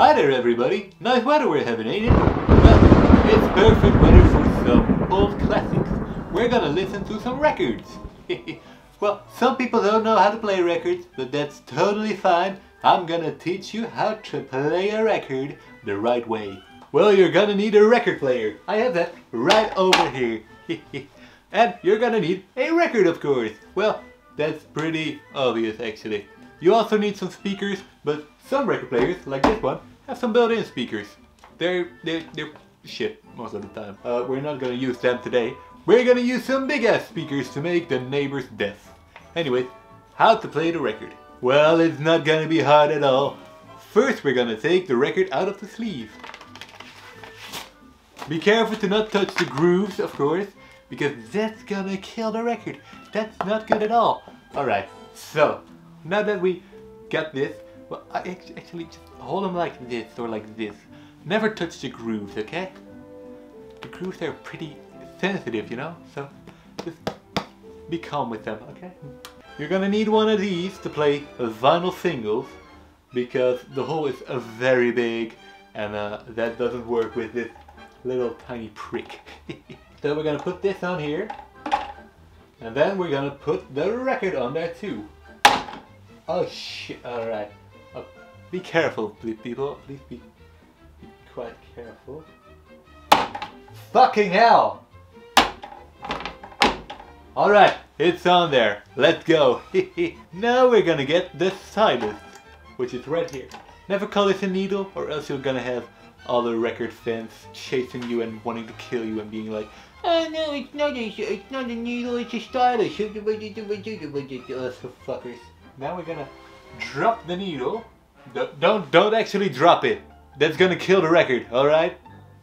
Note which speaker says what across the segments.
Speaker 1: Hi there everybody, nice weather we're having, eh, ain't it? Well, it's perfect weather for some old classics. We're gonna listen to some records. well, some people don't know how to play records, but that's totally fine. I'm gonna teach you how to play a record the right way. Well, you're gonna need a record player. I have that right over here. and you're gonna need a record, of course. Well, that's pretty obvious actually. You also need some speakers, but some record players, like this one, have some built-in speakers. They're, they're, they're shit most of the time. Uh, we're not gonna use them today. We're gonna use some big-ass speakers to make the neighbors deaf. Anyway, how to play the record. Well, it's not gonna be hard at all. First, we're gonna take the record out of the sleeve. Be careful to not touch the grooves, of course, because that's gonna kill the record. That's not good at all. Alright, so, now that we got this, well, I actually just hold them like this or like this. Never touch the grooves, okay? The grooves are pretty sensitive, you know? So, just be calm with them, okay? You're gonna need one of these to play vinyl singles because the hole is uh, very big and uh, that doesn't work with this little tiny prick. so we're gonna put this on here and then we're gonna put the record on there too. Oh shit, alright. Be careful, please, people. Please be, be quite careful. Fucking hell! Alright, it's on there. Let's go. now we're gonna get the stylus, which is right here. Never call this a needle or else you're gonna have all the record fans chasing you and wanting to kill you and being like, Oh no, it's not a, it's not a needle, it's a stylus. Us fuckers. Now we're gonna drop the needle. Don't, don't actually drop it. That's gonna kill the record, alright?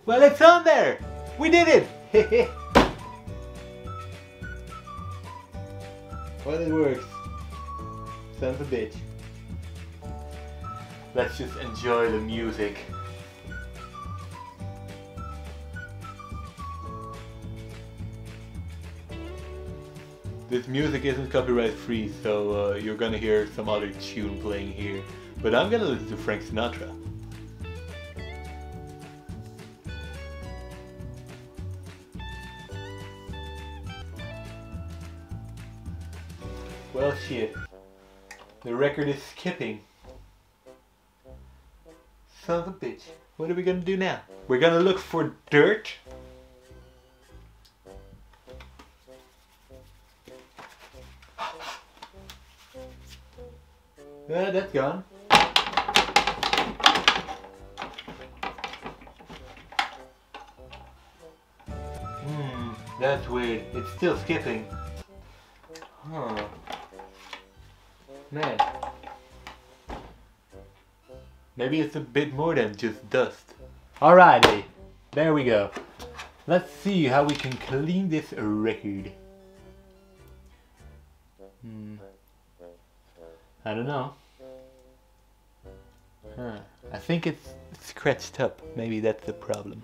Speaker 1: Well, it's on there! We did it! well, it works. Son of a bitch. Let's just enjoy the music. This music isn't copyright free, so uh, you're gonna hear some other tune playing here. But I'm gonna listen to Frank Sinatra. Well shit. The record is skipping. Son of a bitch. What are we gonna do now? We're gonna look for dirt Yeah, that's gone. Hmm, that's weird. It's still skipping. Huh. Man. Maybe it's a bit more than just dust. Alrighty, there we go. Let's see how we can clean this record. Hmm. I don't know. Huh. I think it's scratched up. Maybe that's the problem.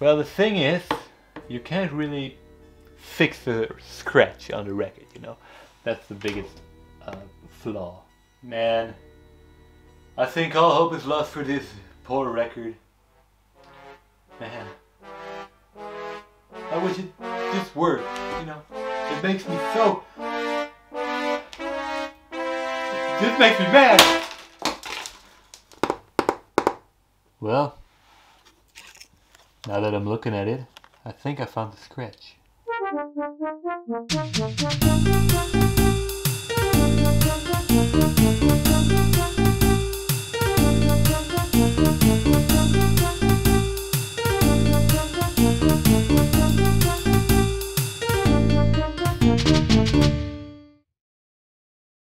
Speaker 1: Well, the thing is, you can't really fix the scratch on the record, you know? That's the biggest uh, flaw. Man, I think all hope is lost for this poor record. Man, I wish it just worked, you know? It makes me so... It just makes me mad! Well, now that I'm looking at it, I think I found the scratch.